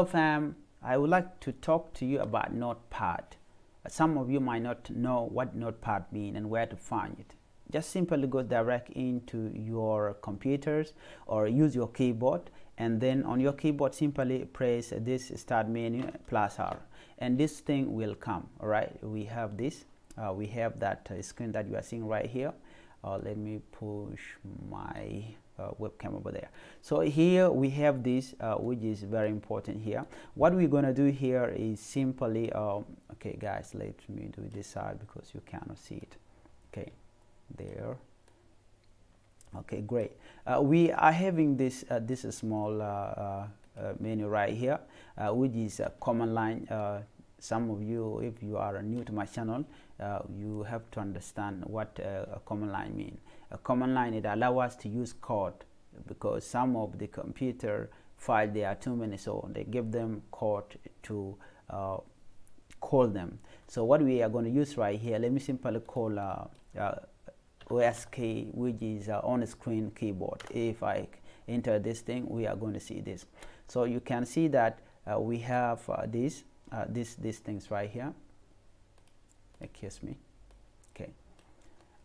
Hello fam, I would like to talk to you about Notepad. Some of you might not know what Notepad means and where to find it. Just simply go direct into your computers or use your keyboard and then on your keyboard simply press this start menu plus R and this thing will come alright we have this uh, we have that uh, screen that you are seeing right here uh, let me push my uh, webcam over there. So here we have this uh, which is very important here. What we're to do here is simply um, okay guys let me do this side because you cannot see it. Okay there. Okay great. Uh, we are having this uh, this small uh, uh, menu right here which is a command line. Some of you if you are new to my channel you have to understand what a command line means a command line it allows us to use code because some of the computer file there are too many so they give them code to uh, call them. So what we are going to use right here let me simply call uh, uh, OSK which is uh, on screen keyboard. If I enter this thing we are going to see this. So you can see that uh, we have uh, this this these things right here. Excuse me. Okay.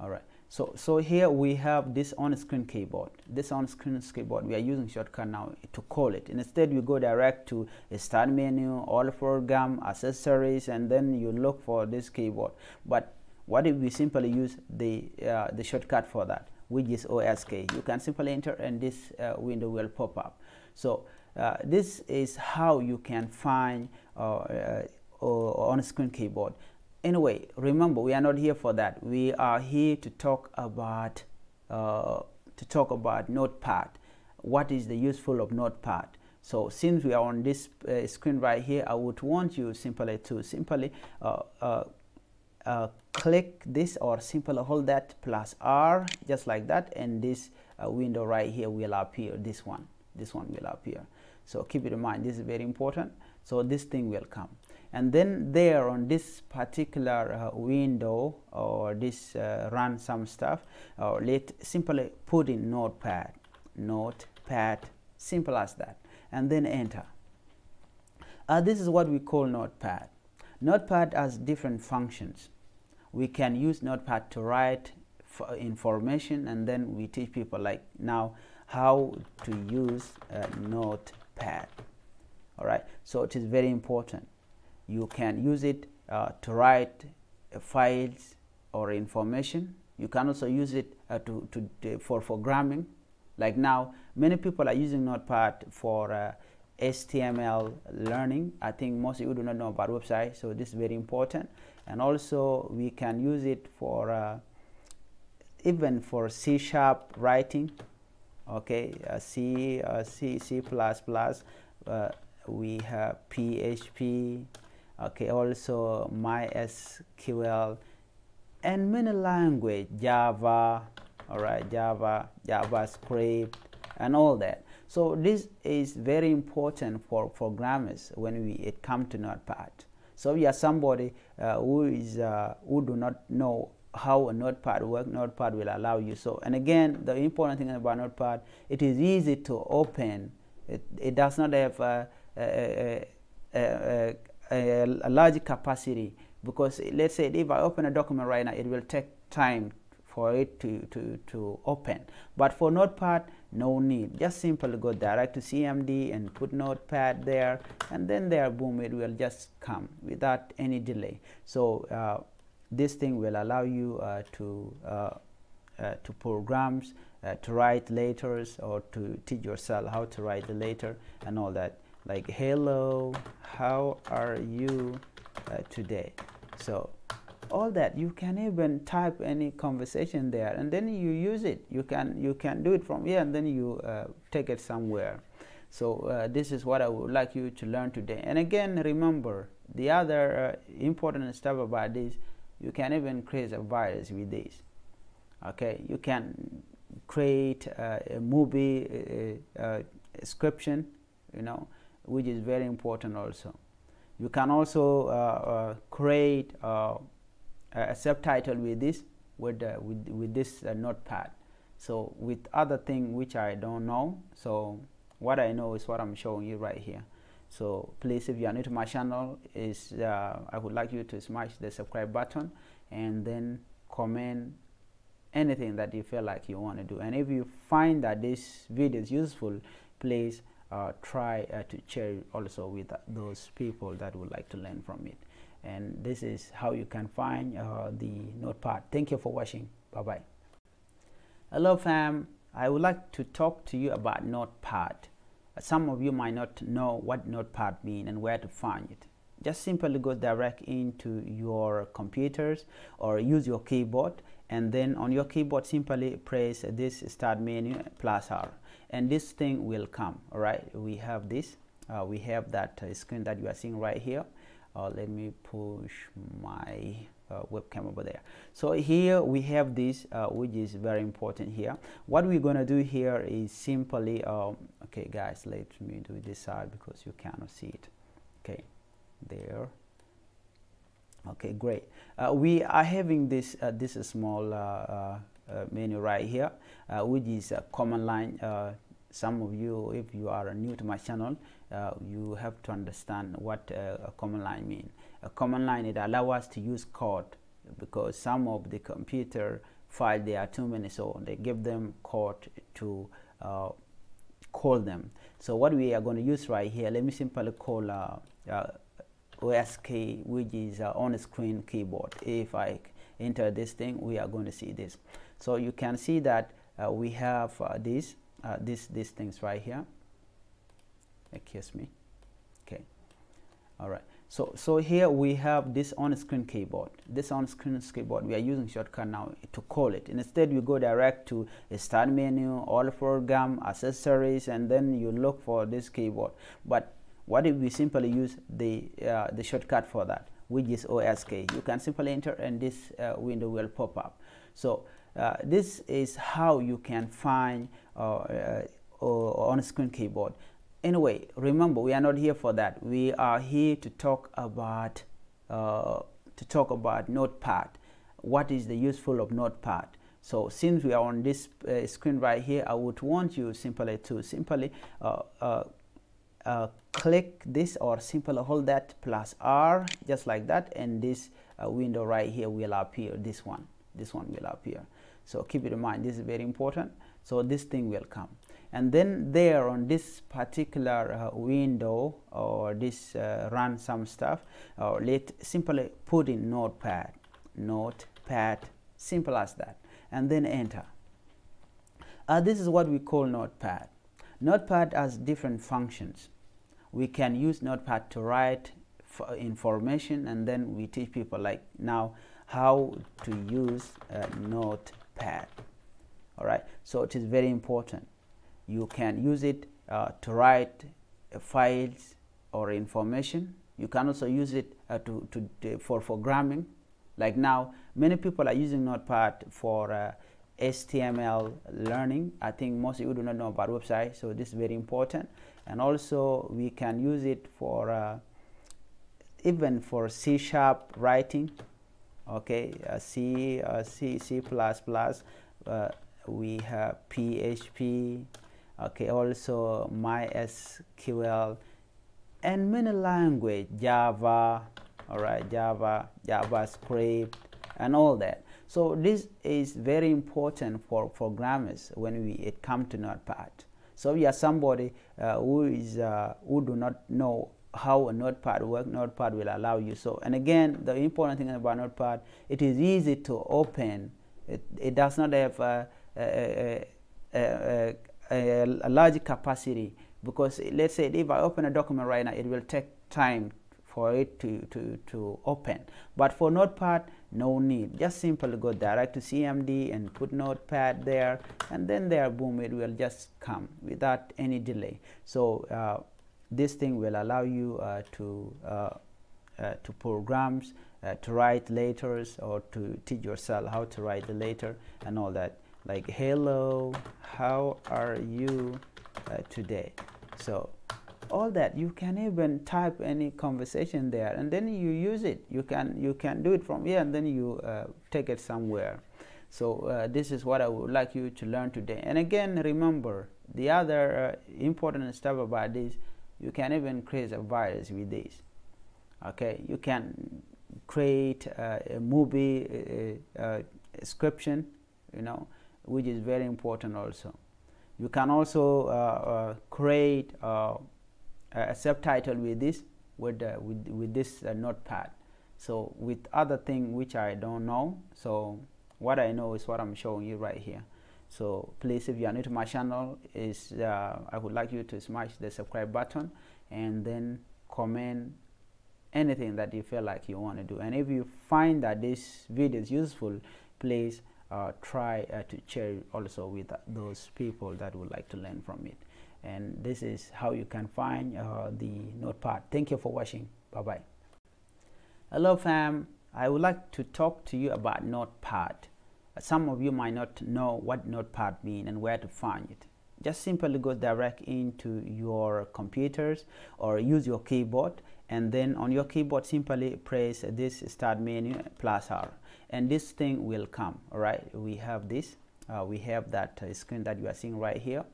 All right so so here we have this on-screen keyboard. This on-screen keyboard we are using shortcut now to call it. Instead we go direct to start menu all program accessories and then you look for this keyboard. But what if we simply use the uh, the shortcut for that which is OSK you can simply enter and this uh, window will pop up. So uh, this is how you can find uh, uh, on-screen keyboard anyway remember we are not here for that. We are here to talk about uh, to talk about notepad what is the useful of notepad so since we are on this uh, screen right here i would want you simply to simply uh, uh, uh click this or simply hold that plus r just like that and this window right here will appear. This one this one will appear. So keep it in mind this is very important. So this thing will come and then there on this particular uh, window or this uh, run some stuff or uh, let simply put in notepad notepad simple as that and then enter. Uh, this is what we call notepad. Notepad has different functions. We can use notepad to write information and then we teach people like now how to use notepad. All right? So it is very important you can use it uh, to write uh, files or information. You can also use it uh, to, to, for programming like now many people are using notepad for uh, HTML learning. I think most of you do not know about website so this is very important. And also we can use it for uh, even for C sharp writing. Okay uh, C, C C plus plus we have PHP okay also mysql and many language java all right java javascript and all that. So this is very important for programmers when we it come to notepad so you are somebody uh, who is uh, who do not know how a notepad works notepad will allow you. So and again the important thing about notepad it is easy to open. It, it does not have a, a, a, a, a large capacity because let's say if I open a document right now, it will take time for it to, to, to open. But for Notepad, no need. Just simply go direct to CMD and put Notepad there, and then there, boom, it will just come without any delay. So uh, this thing will allow you uh, to uh, uh to programs, uh, to write letters, or to teach yourself how to write the letter and all that like hello how are you uh, today? So all that you can even type any conversation there and then you use it. You can you can do it from here and then you uh, take it somewhere. So uh, this is what I would like you to learn today. And again remember the other uh, important stuff about this you can even create a virus with this. Okay? You can create uh, a movie uh, description you know which is very important also. You can also uh, uh, create uh, a subtitle with this with, with, with this notepad. So with other thing which I don't know, so what I know is what I'm showing you right here so please if you are new to my channel is uh, I would like you to smash the subscribe button and then comment anything that you feel like you want to do and if you find that this video is useful please uh, try uh, to share also with those people that would like to learn from it. And this is how you can find uh, the notepad thank you for watching. Bye bye hello fam. I would like to talk to you about notepad some of you might not know what notepad mean and where to find it. Just simply go direct into your computers or use your keyboard and then on your keyboard simply press this start menu plus r. And this thing will come all right we have this. Uh, we have that uh, screen that you are seeing right here. Uh, let me push my uh, webcam over there. So here we have this uh, which is very important here. What we're going to do here is simply um, okay guys let me do this side because you cannot see it. Okay there okay great. Uh, we are having this uh, this small uh, menu right here which is a command line. Some of you if you are new to my channel uh, you have to understand what uh, a command line means a command line it allows us to use code because some of the computer file there are too many so they give them code to uh, call them. So what we are going to use right here let me simply call uh, uh, OSK which is uh, on screen keyboard. If I enter this thing we are going to see this. So you can see that we have this uh, these these things right here. Excuse me. Okay. All right. So so here we have this on-screen keyboard. This on-screen keyboard we are using shortcut now to call it. Instead we go direct to start menu all program accessories and then you look for this keyboard. But what if we simply use the uh, the shortcut for that which is OSK you can simply enter and this uh, window will pop up. So uh, this is how you can find uh, on screen keyboard. Anyway remember we are not here for that. We are here to talk about uh, to talk about notepad. What is the useful of notepad? So since we are on this uh, screen right here i would want you simply to simply uh, uh, uh click this or simply hold that plus r just like that and this window right here will appear this one this one will appear. So keep it in mind this is very important. So this thing will come. And then there on this particular uh, window or this uh, run some stuff or uh, let simply put in notepad notepad simple as that and then enter. Uh, this is what we call notepad notepad has different functions. We can use notepad to write information and then we teach people like now how to use notepad. All right? So it is very important. You can use it uh, to write uh, files or information. You can also use it uh, to, to, to, for programming like now many people are using notepad for uh, HTML learning. I think most of you do not know about website so this is very important. And also we can use it for uh, even for C sharp writing okay? Uh, C, C C++ we have PHP okay? Also MySQL and many language Java all right? Java JavaScript and all that so this is very important for programmers when we it come to Notepad so you are somebody uh, who is uh, who do not know how a notepad works notepad will allow you. So and again the important thing about notepad it is easy to open. It, it does not have a, a, a, a, large capacity because let's say if I open a document right now, it will take time for it to, to, to open. But for Notepad, no need. Just simply go direct to CMD and put Notepad there, and then there, boom, it will just come without any delay. So uh, this thing will allow you uh, to uh, uh to programs, uh, to write letters, or to teach yourself how to write the letter and all that like hello how are you uh, today so all that you can even type any conversation there and then you use it. You can you can do it from here and then you uh, take it somewhere. So uh, this is what I would like you to learn today. And again remember the other uh, important stuff about this you can even create a virus with this. Okay? You can create uh, a movie uh, description you know which is very important also. You can also uh, uh, create uh, a subtitle with this with with, with this notepad. So with other thing which I don't know so what I know is what I'm showing you right here. So please if you are new to my channel is uh, I would like you to smash the subscribe button and then comment anything that you feel like you want to do. And if you find that this video is useful please uh, try uh, to share also with those people that would like to learn from it and this is how you can find uh, the notepad thank you for watching. Bye bye hello fam. I would like to talk to you about notepad some of you might not know what notepad mean and where to find it. Just simply go direct into your computers or use your keyboard and then on your keyboard simply press this start menu plus R and this thing will come. All right? We have this. Uh, we have that uh, screen that you are seeing right here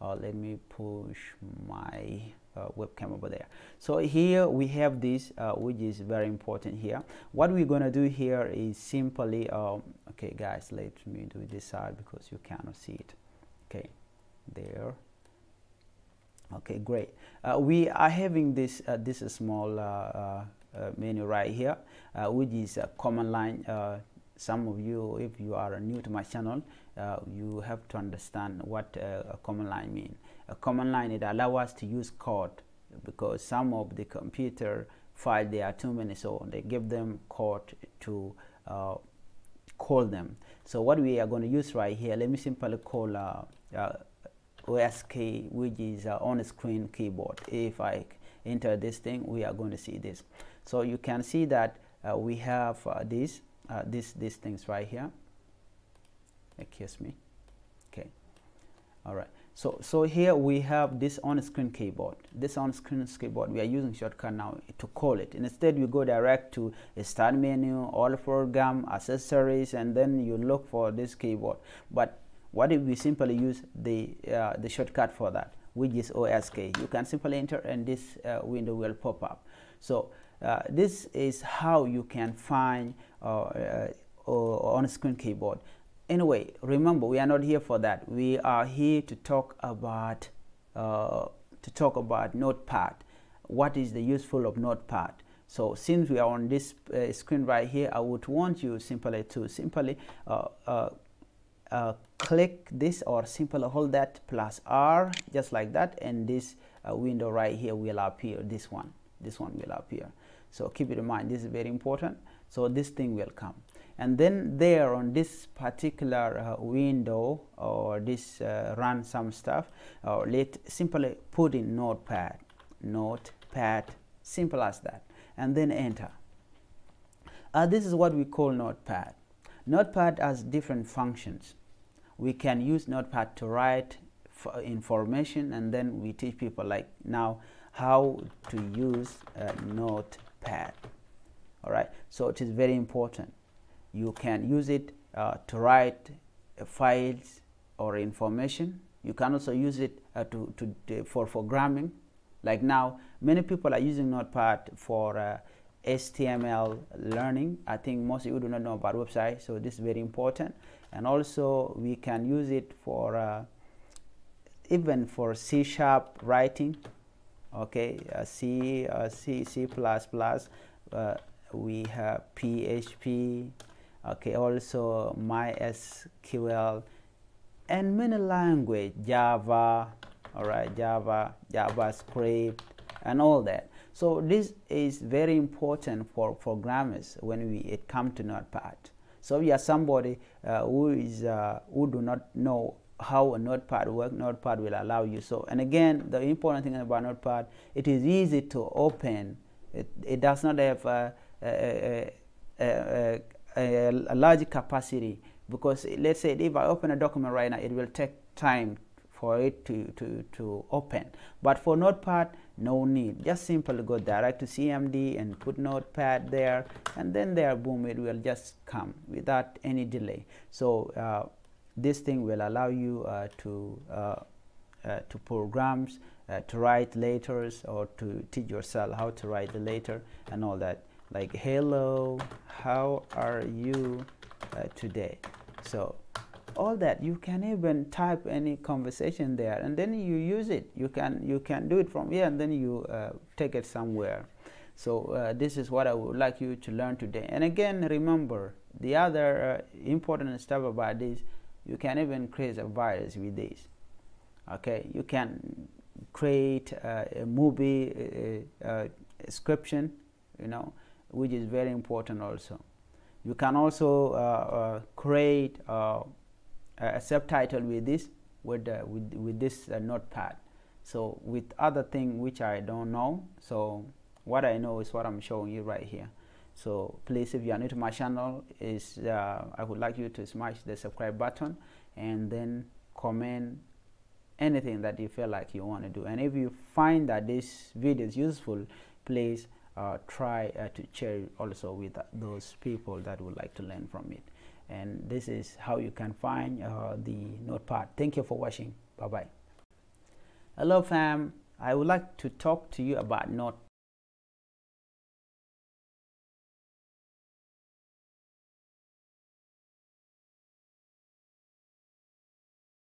uh, let me push my uh, webcam over there. So here we have this uh, which is very important here. What we're going to do here is simply um, okay guys let me do this side because you cannot see it. Okay there. Okay great. Uh, we are having this uh, this small uh, menu right here which is a command line some of you if you are new to my channel you have to understand what a command line means a command line it allows us to use code because some of the computer file there are too many so they give them code to call them. So what we are going to use right here let me simply call OSK which is uh, on screen keyboard. If I enter this thing we are going to see this. So you can see that uh, we have uh, these uh, these these things right here. Excuse me. Okay. All right. So so here we have this on-screen keyboard. This on-screen keyboard we are using shortcut now to call it. Instead we go direct to start menu all program accessories and then you look for this keyboard. But what if we simply use the uh, the shortcut for that which is OSK you can simply enter and this uh, window will pop up. So uh, this is how you can find uh, uh, on screen keyboard. Anyway remember we are not here for that. We are here to talk about uh, to talk about notepad what is the useful of notepad so since we are on this screen right here I would want you simply to simply uh, click this or simply hold that plus R just like that and this uh, window right here will appear this one. This one will appear so keep it in mind this is very important. So this thing will come. And then there on this particular uh, window or this uh, run some stuff or let simply put in notepad notepad simple as that and then enter. Uh, this is what we call notepad. Notepad has different functions. We can use notepad to write information and then we teach people like now how to use a notepad all right? So it is very important. You can use it uh, to write uh, files or information. You can also use it uh, to, to, for programming like now many people are using notepad for uh, HTML learning. I think most of you do not know about websites so this is very important. And also we can use it for uh, even for C sharp writing okay uh, C, uh, C C plus plus uh, we have PHP okay also MySQL and many language Java all right Java JavaScript and all that. So this is very important for programmers when we it come to Notepad so if you are somebody uh, who is uh, who do not know how a notepad works notepad will allow you. So and again the important thing about notepad it is easy to open. It, it does not have a, a, a, a, large capacity because let's say if I open a document right now it will take time for it to, to, to open. But for notepad no need. Just simply go direct to cmd and put notepad there and then there boom it will just come without any delay. So uh, this thing will allow you uh, to uh, uh, to programs to write letters or to teach yourself how to write the letter and all that. Like hello how are you today? So all that you can even type any conversation there and then you use it. You can you can do it from here and then you uh, take it somewhere. So uh, this is what I would like you to learn today. And again remember the other uh, important stuff about this you can even create a virus with this. Okay? You can create uh, a movie description you know which is very important also. You can also uh, uh, create uh, a subtitle with this with uh, with, with this uh, notepad. So with other thing which I don't know so what I know is what I'm showing you right here so please if you are new to my channel is uh, I would like you to smash the subscribe button and then comment anything that you feel like you want to do. And if you find that this video is useful please uh, try uh, to share it also with those people that would like to learn from it. And this is how you can find uh, the notepad. Thank you for watching. Bye bye hello fam. I would like to talk to you about notepad